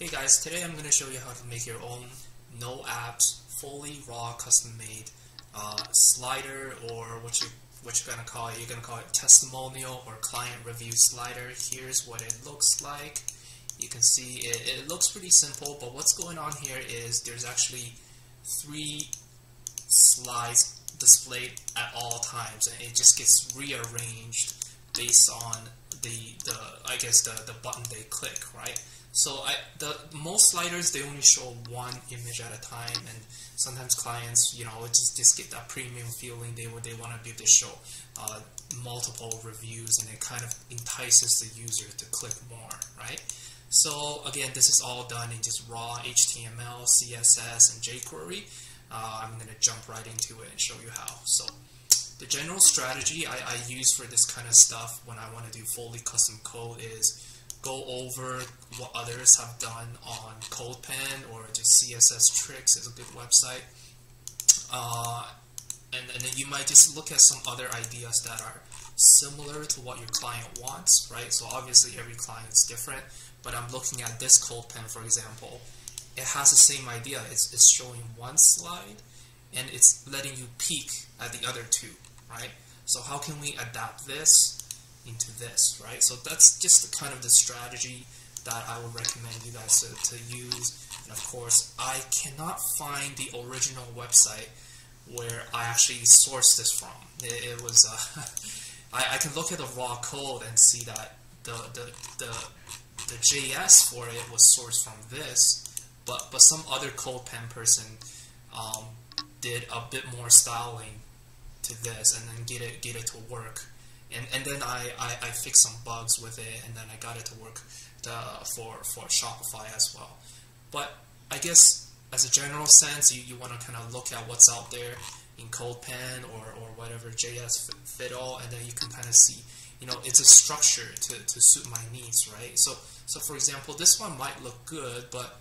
Hey guys, today I'm going to show you how to make your own no apps, fully raw custom made uh, slider or what you what you're going to call it. You're going to call it testimonial or client review slider. Here's what it looks like. You can see it, it looks pretty simple, but what's going on here is there's actually three slides displayed at all times, and it just gets rearranged based on the, the I guess the, the button they click, right? So I, the most sliders they only show one image at a time, and sometimes clients, you know, just just get that premium feeling. They they want to be able to show uh, multiple reviews, and it kind of entices the user to click more, right? So again, this is all done in just raw HTML, CSS, and jQuery. Uh, I'm going to jump right into it and show you how. So the general strategy I, I use for this kind of stuff when I want to do fully custom code is go over what others have done on CodePen or just CSS Tricks is a good website. Uh, and, and then you might just look at some other ideas that are similar to what your client wants, right? So obviously every client is different, but I'm looking at this CodePen, for example. It has the same idea. It's, it's showing one slide, and it's letting you peek at the other two, right? So how can we adapt this into this, right? So that's just the kind of the strategy that I would recommend you guys to, to use. And of course, I cannot find the original website where I actually sourced this from. It, it was, uh, I, I, can look at the raw code and see that the, the, the, the JS for it was sourced from this, but, but some other CodePen person um, did a bit more styling to this and then get it, get it to work and and then I, I, I fixed some bugs with it, and then I got it to work the, for for Shopify as well. But I guess as a general sense, you, you want to kind of look at what's out there in CodePen or, or whatever JS Fiddle, and then you can kind of see, you know, it's a structure to, to suit my needs, right? So so for example, this one might look good, but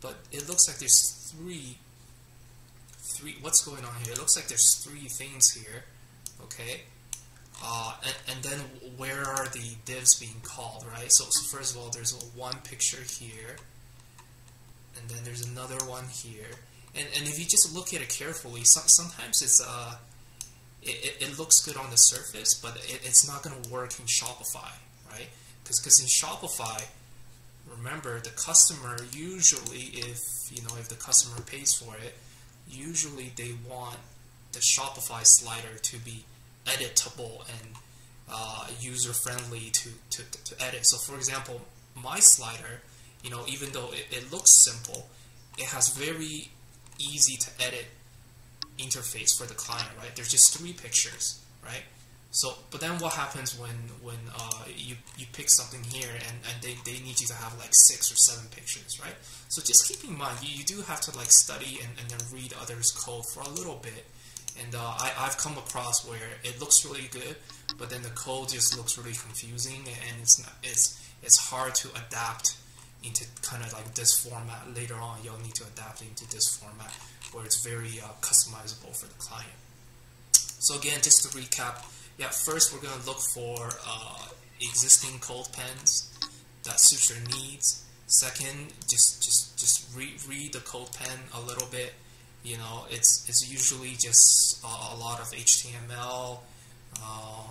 but it looks like there's three three. What's going on here? It looks like there's three things here, okay? Uh, and, and, then where are the divs being called, right? So, so first of all, there's one picture here, and then there's another one here. And, and if you just look at it carefully, so, sometimes it's uh, it, it, looks good on the surface, but it, it's not going to work in Shopify, right? Because in Shopify, remember the customer usually, if you know if the customer pays for it, usually they want the Shopify slider to be editable and uh, user friendly to, to, to edit. So for example, my slider, you know, even though it, it looks simple, it has very easy to edit interface for the client, right? There's just three pictures, right? So, but then what happens when when uh, you you pick something here and, and they, they need you to have like six or seven pictures, right? So just keep in mind you, you do have to like study and, and then read others' code for a little bit and uh, I, I've come across where it looks really good, but then the code just looks really confusing, and it's not, it's it's hard to adapt into kind of like this format. Later on, you'll need to adapt into this format where it's very uh, customizable for the client. So again, just to recap, yeah, first we're going to look for uh, existing CodePens that suits your needs. Second, just just just re read the CodePen a little bit you know, it's it's usually just a, a lot of HTML uh,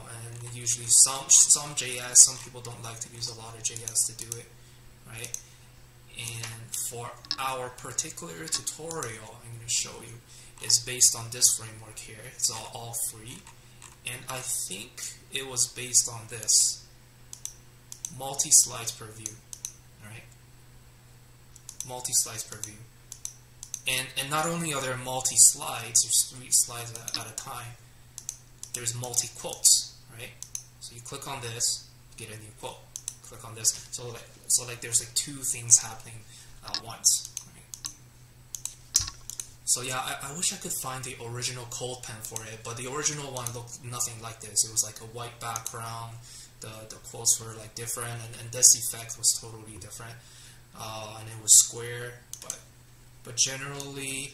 and usually some some JS. Some people don't like to use a lot of JS to do it, right? And for our particular tutorial, I'm going to show you is based on this framework here. It's all, all free, and I think it was based on this multi slides per view, right? Multi slides per view. And, and not only are there multi-slides, there's three slides at, at a time, there's multi-quotes, right? So you click on this, get a new quote. Click on this. So like, so like there's like two things happening at once. So yeah, I, I wish I could find the original CodePen for it, but the original one looked nothing like this. It was like a white background, the, the quotes were like different, and, and this effect was totally different. Uh, and it was square, but but generally,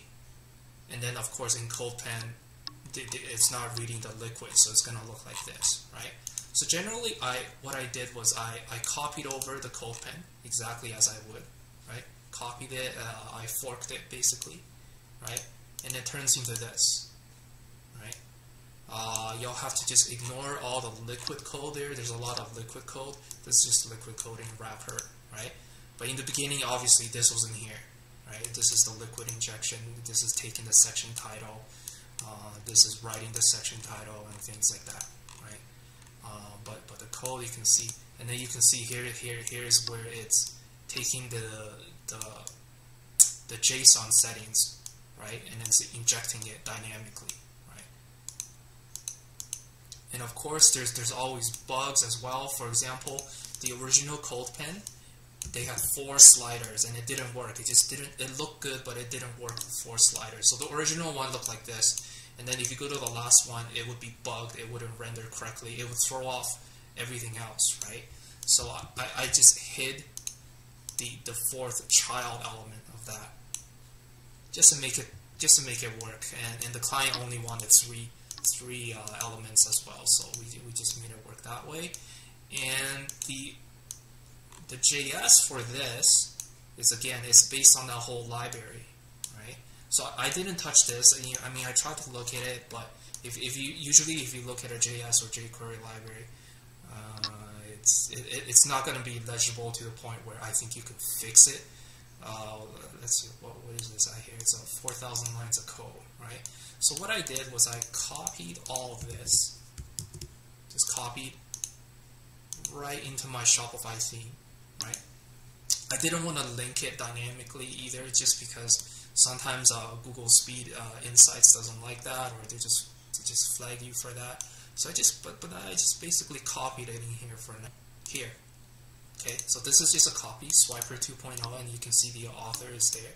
and then of course in CodePen, it's not reading the liquid, so it's to look like this, right? So generally, I what I did was I, I copied over the CodePen exactly as I would, right? Copied it, uh, I forked it basically, right? And it turns into this, right? Uh, you'll have to just ignore all the liquid code there. There's a lot of liquid code. This is just liquid coding wrapper, right? But in the beginning, obviously, this wasn't here, right? This is the liquid injection. This is taking the section title. Uh, this is writing the section title and things like that, right? Uh, but but the code you can see, and then you can see here here here is where it's taking the the the JSON settings, right, and then injecting it dynamically, right? And of course, there's there's always bugs as well. For example, the original CodePen they had four sliders and it didn't work. It just didn't, it looked good, but it didn't work with four sliders. So the original one looked like this. And then if you go to the last one, it would be bugged. It wouldn't render correctly. It would throw off everything else, right? So I, I just hid the, the fourth child element of that just to make it just to make it work. And, and the client only wanted three three uh, elements as well, so we, we just made it work that way. And the the JS for this is again is based on that whole library, right? So I didn't touch this. I mean, I tried to locate it, but if, if you usually if you look at a JS or jQuery library, uh, it's it, it's not going to be legible to the point where I think you can fix it. Uh, let's see, what, what is this I hear? It's a 4,000 lines of code, right? So what I did was I copied all of this, just copied right into my Shopify theme? I didn't want to link it dynamically either, just because sometimes uh, Google Speed uh, Insights doesn't like that, or they just they just flag you for that. So I just but but I just basically copied it in here for now. Here, okay. So this is just a copy, Swiper 2.0, and you can see the author is there.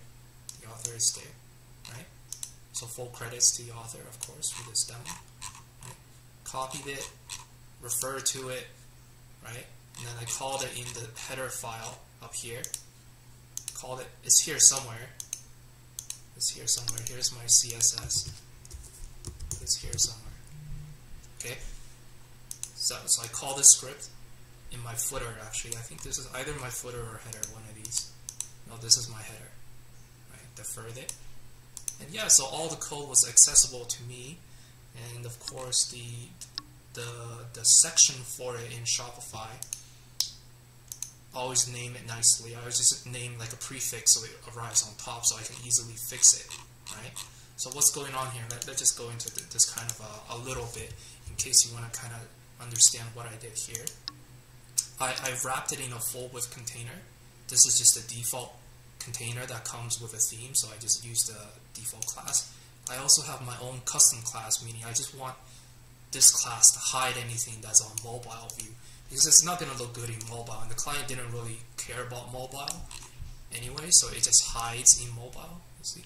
The author is there, right? So full credits to the author, of course, for this demo. Right? Copied it, refer to it, right? and then I called it in the header file up here. Called it, it's here somewhere. It's here somewhere. Here's my CSS. It's here somewhere. Okay. So, so I call this script in my footer actually. I think this is either my footer or header, one of these. No, this is my header. Right, deferred it. And yeah, so all the code was accessible to me. And of course the the the section for it in Shopify always name it nicely. I always just name like a prefix so it arrives on top so I can easily fix it, right? So what's going on here? Let, us just go into this kind of a, a, little bit in case you want to kind of understand what I did here. I, I wrapped it in a full width container. This is just a default container that comes with a theme, so I just used the default class. I also have my own custom class, meaning I just want this class to hide anything that's on mobile view because it's not going to look good in mobile, and the client didn't really care about mobile anyway, so it just hides in mobile, you see.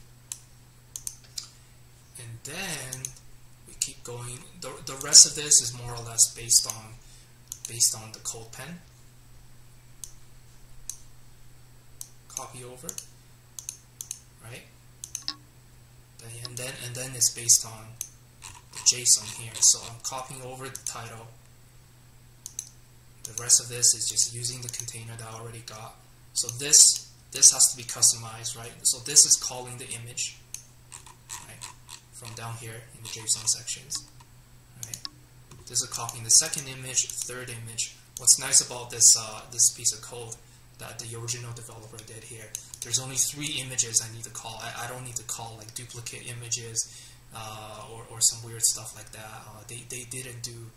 And then we keep going. The, the rest of this is more or less based on based on the CodePen. Copy over, right? And then and then it's based on the JSON here. So I'm copying over the title the rest of this is just using the container that I already got. So this this has to be customized, right? So this is calling the image, right? From down here in the JSON sections, right? This is copying the second image, third image. What's nice about this uh, this piece of code that the original developer did here, there's only three images I need to call. I, I don't need to call like duplicate images uh, or, or some weird stuff like that. Uh, they, they didn't do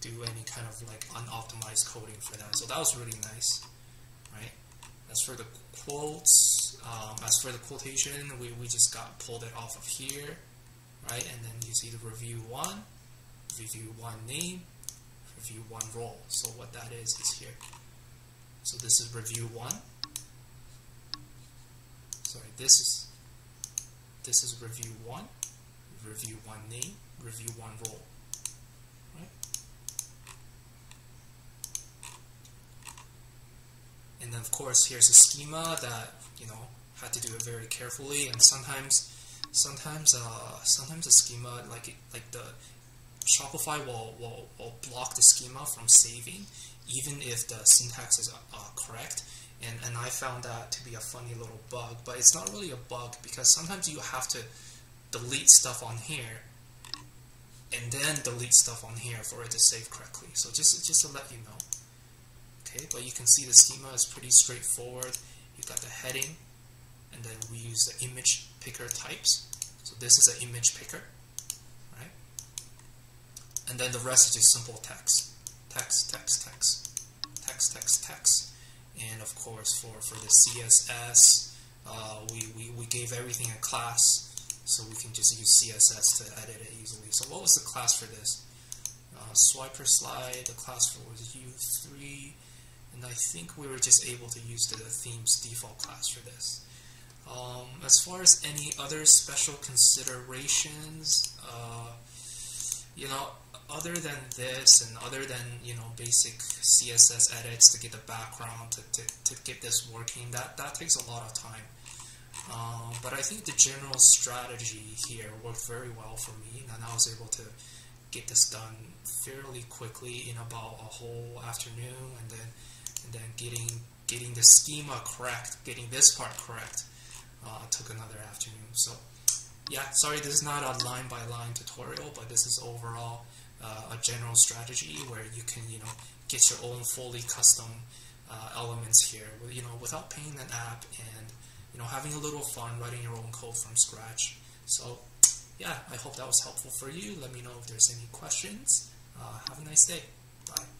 do any kind of like unoptimized coding for that. So that was really nice, right? As for the quotes, um, as for the quotation, we, we just got pulled it off of here, right? And then you see the review one, review one name, review one role. So what that is is here. So this is review one. Sorry, this is this is review one, review one name, review one role. Right? And then of course here's a schema that you know had to do it very carefully and sometimes sometimes uh, sometimes the schema like it, like the Shopify will, will, will block the schema from saving even if the syntax is uh, correct and, and I found that to be a funny little bug, but it's not really a bug because sometimes you have to delete stuff on here and then delete stuff on here for it to save correctly. So just, just to let you know. Okay, but you can see the schema is pretty straightforward. You got the heading, and then we use the image picker types. So this is an image picker, right? And then the rest is just simple text. Text, text, text, text, text, text. And of course, for, for the CSS, uh, we, we, we gave everything a class so we can just use CSS to edit it easily. So what was the class for this? Uh, swiper slide, the class for was U3, and I think we were just able to use the themes default class for this. Um, as far as any other special considerations, uh, you know, other than this and other than, you know, basic CSS edits to get the background, to, to, to get this working, that, that takes a lot of time. Um, but I think the general strategy here worked very well for me, and I was able to get this done fairly quickly in about a whole afternoon, and then and then getting getting the schema correct, getting this part correct, uh, took another afternoon. So yeah, sorry, this is not a line by line tutorial, but this is overall uh, a general strategy where you can you know get your own fully custom uh, elements here, you know, without paying an app and you know, having a little fun writing your own code from scratch. So, yeah, I hope that was helpful for you. Let me know if there's any questions. Uh, have a nice day. Bye.